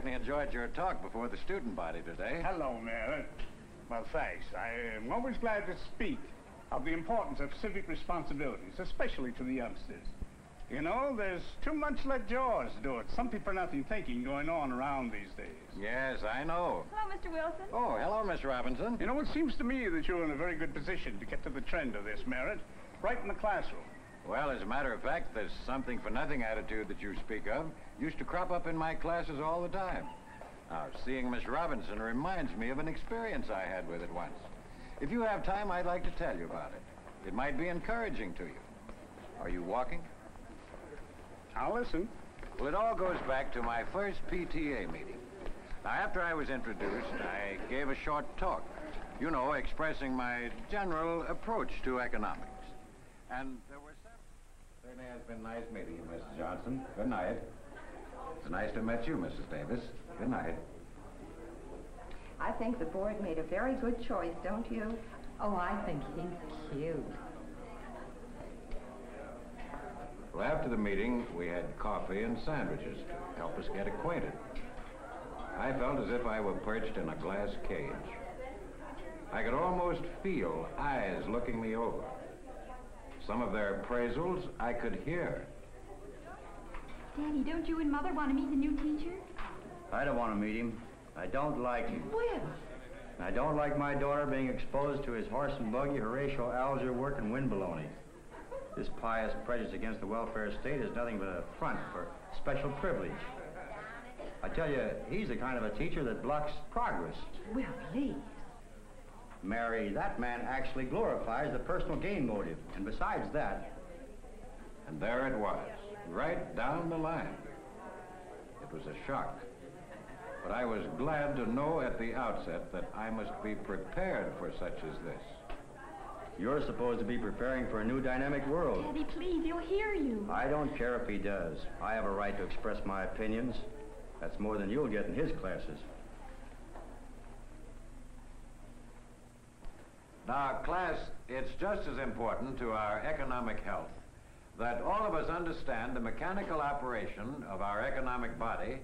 certainly enjoyed your talk before the student body today. Hello, Mayor. Well, thanks. I am always glad to speak of the importance of civic responsibilities, especially to the youngsters. You know, there's too much let George do it. Something for nothing thinking going on around these days. Yes, I know. Hello, Mr. Wilson. Oh, hello, Miss Robinson. You know, it seems to me that you're in a very good position to get to the trend of this, Merritt, right in the classroom. Well, as a matter of fact, this something for nothing attitude that you speak of used to crop up in my classes all the time. Now, seeing Miss Robinson reminds me of an experience I had with it once. If you have time, I'd like to tell you about it. It might be encouraging to you. Are you walking? I'll listen. Well, it all goes back to my first PTA meeting. Now, after I was introduced, I gave a short talk. You know, expressing my general approach to economics. And there were several... Certainly has been nice meeting you, Mrs. Johnson. Good night. It's nice to have met you, Mrs. Davis. Good night. I think the board made a very good choice, don't you? Oh, I think he's cute. Well, after the meeting, we had coffee and sandwiches to help us get acquainted. I felt as if I were perched in a glass cage. I could almost feel eyes looking me over. Some of their appraisals I could hear. Daddy, don't you and Mother want to meet the new teacher? I don't want to meet him. I don't like him. Will. I don't like my daughter being exposed to his horse and buggy, Horatio Alger work, and wind baloney. This pious prejudice against the welfare state is nothing but a front for special privilege. I tell you, he's the kind of a teacher that blocks progress. Well, please. Mary, that man actually glorifies the personal gain motive. And besides that, And there it was, right down the line. It was a shock. But I was glad to know at the outset that I must be prepared for such as this. you're supposed to be preparing for a new dynamic world. Daddy, please, he'll hear you. I don't care if he does. I have a right to express my opinions. That's more than you'll get in his classes. Now, class, it's just as important to our economic health that all of us understand the mechanical operation of our economic body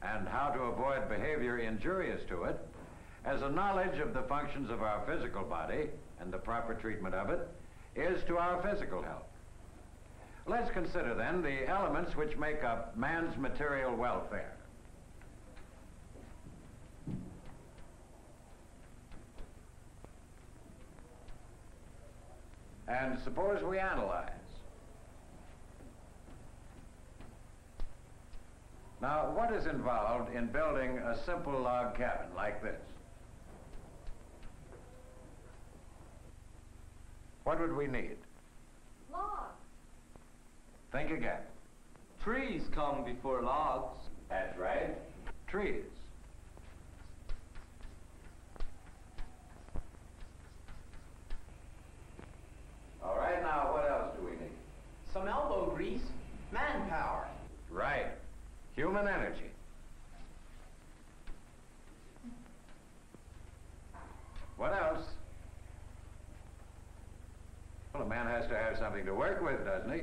and how to avoid behavior injurious to it as a knowledge of the functions of our physical body and the proper treatment of it is to our physical health. Let's consider then the elements which make up man's material welfare. And suppose we analyze. Now, what is involved in building a simple log cabin like this? What would we need? Logs. Think again. Trees come before logs. That's right. Trees. All right, now what else do we need? Some elbow grease. Manpower. Right. Human energy. What else? Well, a man has to have something to work with, doesn't he?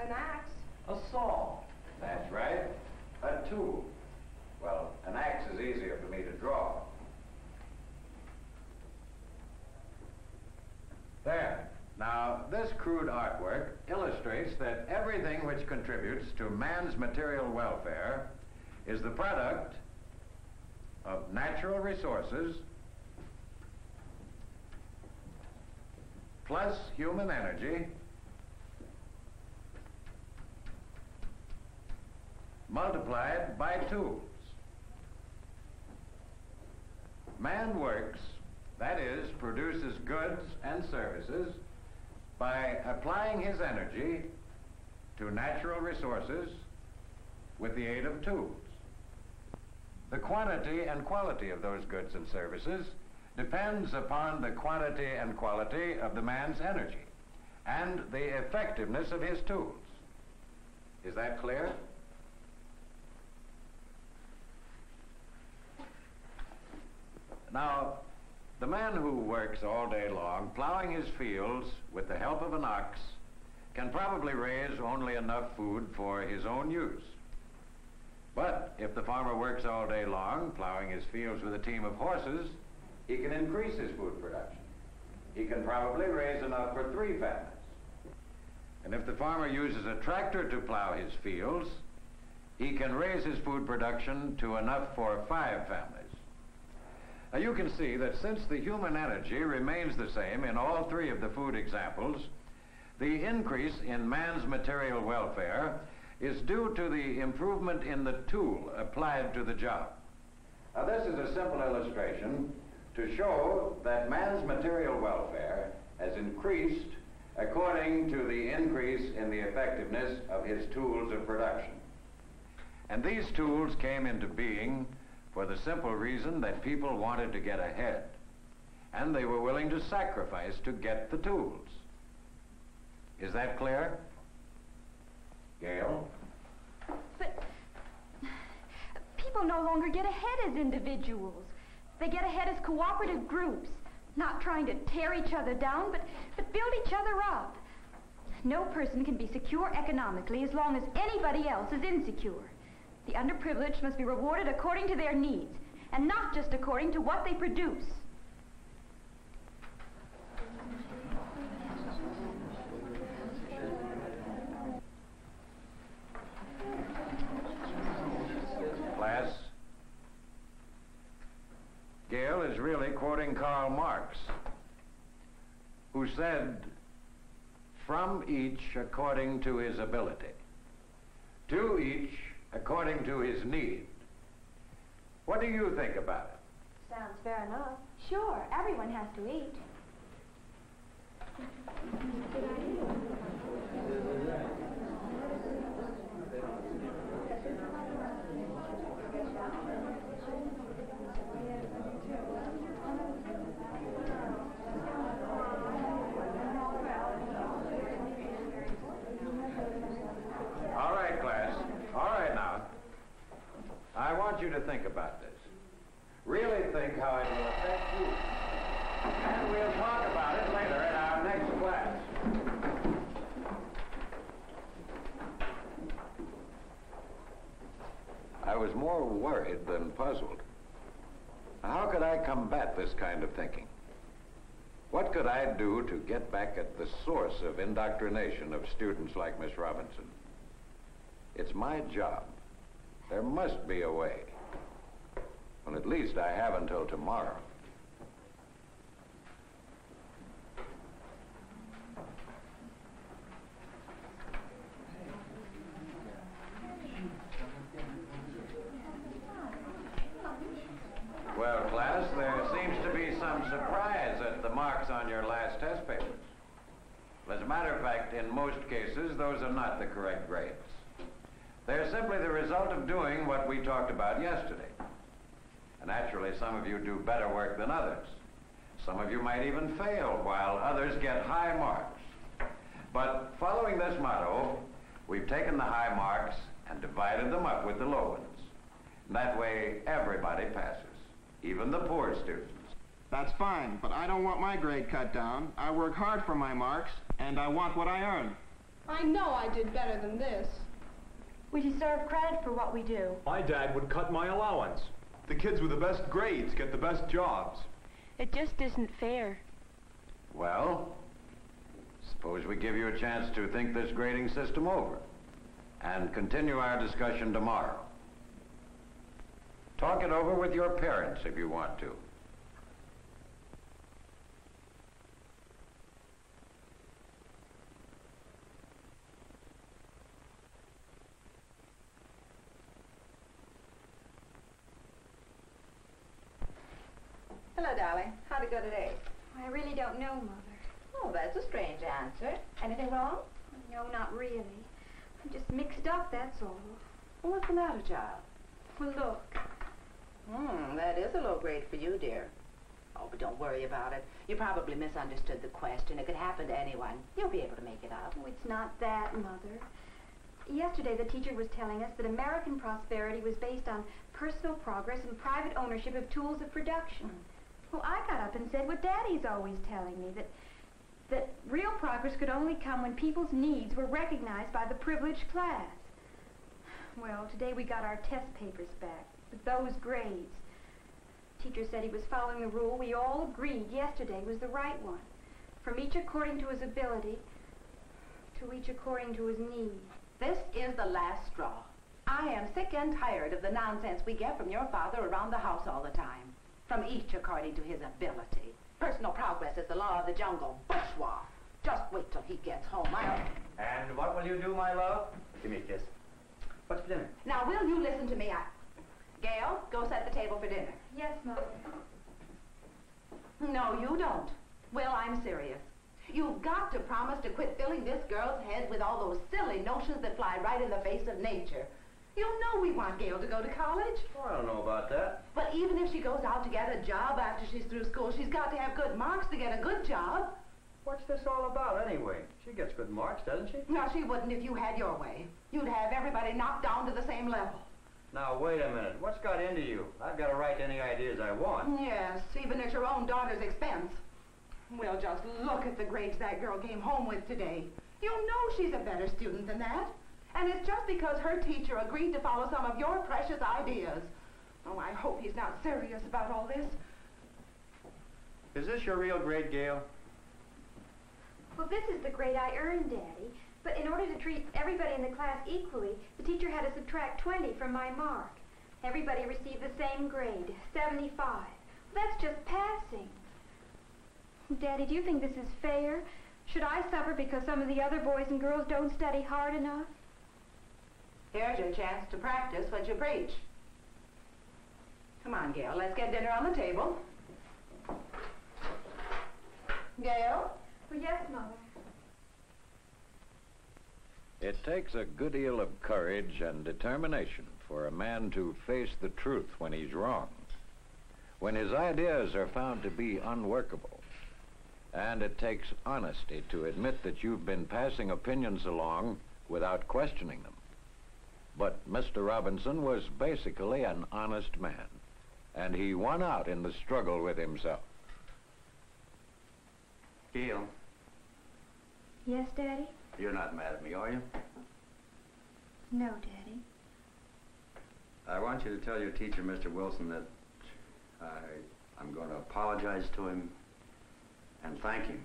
An axe. A saw. That's right. A tool. Well, an axe is easier for me to draw. There. Now, this crude artwork illustrates that everything which contributes to man's material welfare is the product of natural resources plus human energy multiplied by tools. Man works, that is, produces goods and services by applying his energy to natural resources with the aid of tools. The quantity and quality of those goods and services depends upon the quantity and quality of the man's energy and the effectiveness of his tools. Is that clear? Now, the man who works all day long plowing his fields with the help of an ox can probably raise only enough food for his own use. But if the farmer works all day long, plowing his fields with a team of horses, he can increase his food production. He can probably raise enough for three families. And if the farmer uses a tractor to plow his fields, he can raise his food production to enough for five families. Now you can see that since the human energy remains the same in all three of the food examples, the increase in man's material welfare is due to the improvement in the tool applied to the job. Now this is a simple illustration to show that man's material welfare has increased according to the increase in the effectiveness of his tools of production. And these tools came into being for the simple reason that people wanted to get ahead. And they were willing to sacrifice to get the tools. Is that clear? Gail? But people no longer get ahead as individuals. They get ahead as cooperative groups, not trying to tear each other down, but, but build each other up. No person can be secure economically as long as anybody else is insecure. The underprivileged must be rewarded according to their needs, and not just according to what they produce. Class? Gail is really quoting Karl Marx, who said, from each according to his ability, to each according to his need. What do you think about it? Sounds fair enough. Sure, everyone has to eat. All right, class. All right now. I want you to think about this. Really think how it will affect you. And we'll talk about it later in our next class. I was more worried than puzzled. How could I combat this kind of thinking? What could I do to get back at the source of indoctrination of students like Miss Robinson? It's my job. There must be a way. Well, at least I have until tomorrow. Well, class, there seems to be some surprise at the marks on your last test papers. As a matter of fact, in most cases, those are not the correct grades. They're simply the result of doing what we talked about yesterday. And naturally, some of you do better work than others. Some of you might even fail, while others get high marks. But following this motto, we've taken the high marks and divided them up with the low ones. That way, everybody passes, even the poor students. That's fine, but I don't want my grade cut down. I work hard for my marks, and I want what I earn. I know I did better than this. We deserve credit for what we do. My dad would cut my allowance. The kids with the best grades get the best jobs. It just isn't fair. Well, suppose we give you a chance to think this grading system over and continue our discussion tomorrow. Talk it over with your parents if you want to. Hello, darling. How'd it go today? I really don't know, Mother. Oh, strange answer. Anything wrong? No, not really. I'm just mixed up, that's all. Well, what's the matter, child? Well, look. Hmm, that is a low grade for you, dear. Oh, but don't worry about it. You probably misunderstood the question. It could happen to anyone. You'll be able to make it up. Oh, it's not that, Mother. Yesterday, the teacher was telling us that American prosperity was based on personal progress and private ownership of tools of production. Well, I got up and said what Daddy's always telling me, that, that real progress could only come when people's needs were recognized by the privileged class. Well, today we got our test papers back, with those grades. Teacher said he was following the rule we all agreed yesterday was the right one. From each according to his ability, to each according to his need. This is the last straw. I am sick and tired of the nonsense we get from your father around the house all the time. From each according to his ability. Personal progress is the law of the jungle. Bourgeois. Just wait till he gets home. I'll... And what will you do, my love? Give me a kiss. What's for dinner? Now, will you listen to me? I... Gail, go set the table for dinner. Yes, Mother. No, you don't. Will, I'm serious. You've got to promise to quit filling this girl's head with all those silly notions that fly right in the face of nature. You know we want Gail to go to college. Oh, I don't know about that. But even if she goes out to get a job after she's through school, she's got to have good marks to get a good job. What's this all about, anyway? She gets good marks, doesn't she? No, she wouldn't if you had your way. You'd have everybody knocked down to the same level. Now, wait a minute. What's got into you? I've got a right to any ideas I want. Yes, even at your own daughter's expense. Well, just look at the grades that girl came home with today. You know she's a better student than that. And it's just because her teacher agreed to follow some of your precious ideas. Oh, I hope he's not serious about all this. Is this your real grade, Gail? Well, this is the grade I earned, Daddy. But in order to treat everybody in the class equally, the teacher had to subtract 20 from my mark. Everybody received the same grade, 75. Well, that's just passing. Daddy, do you think this is fair? Should I suffer because some of the other boys and girls don't study hard enough? Here's your chance to practice what you preach. Come on, Gail, let's get dinner on the table. Gail? Well, yes, Mother. It takes a good deal of courage and determination for a man to face the truth when he's wrong, when his ideas are found to be unworkable. And it takes honesty to admit that you've been passing opinions along without questioning them. But Mr. Robinson was basically an honest man, and he won out in the struggle with himself. Gail, Yes, Daddy? you're not mad at me, are you? No, Daddy. I want you to tell your teacher, Mr. Wilson, that I, I'm going to apologize to him and thank him.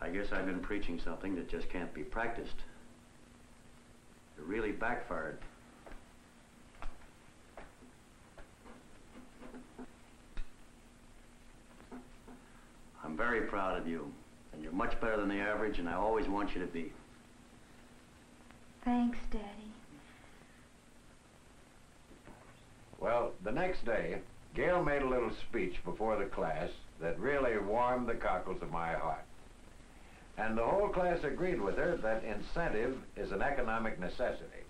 I guess I've been preaching something that just can't be practiced. It really backfired. I'm very proud of you, and you're much better than the average, and I always want you to be. Thanks, Daddy. Well, the next day, Gail made a little speech before the class that really warmed the cockles of my heart. And the whole class agreed with her that incentive is an economic necessity.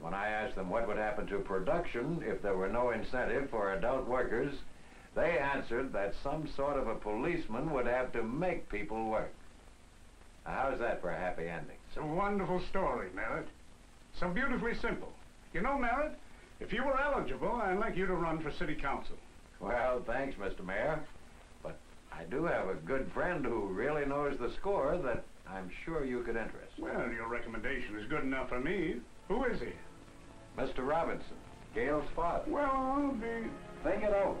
When I asked them what would happen to production if there were no incentive for adult workers, they answered that some sort of a policeman would have to make people work. Now, how's that for a happy ending? It's a wonderful story, Merritt. So beautifully simple. You know, Merritt, if you were eligible, I'd like you to run for city council. Well, thanks, Mr. Mayor. I do have a good friend who really knows the score that I'm sure you could interest. Well, your recommendation is good enough for me. Who is he? Mr. Robinson, Gail's father. Well, I'll be... Think it over.